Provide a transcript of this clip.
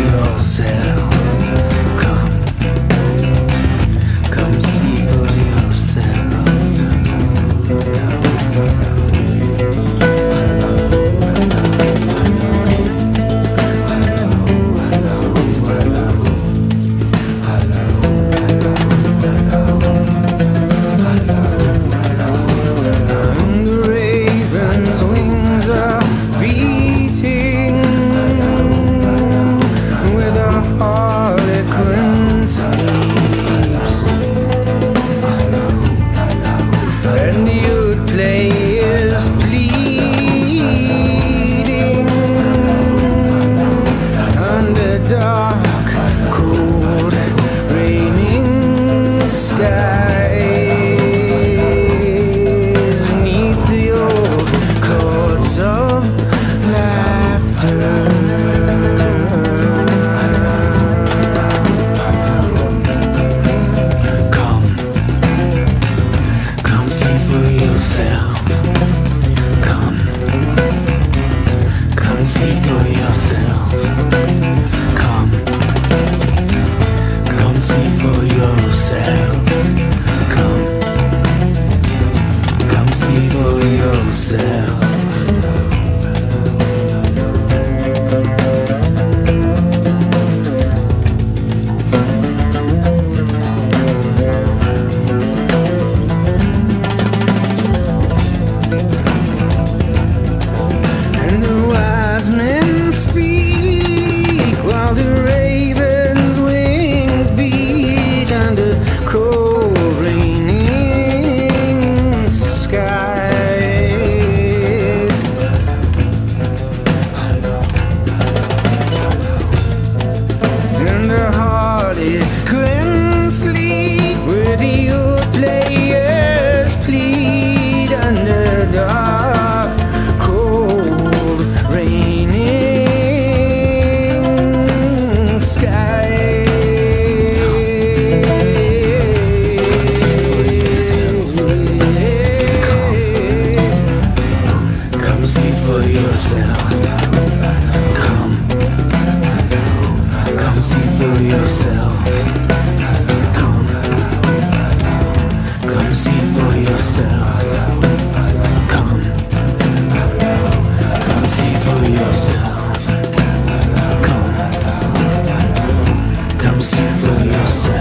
yourself. and see for yourself. Come, come see for yourself. Come, come see for yourself. While the for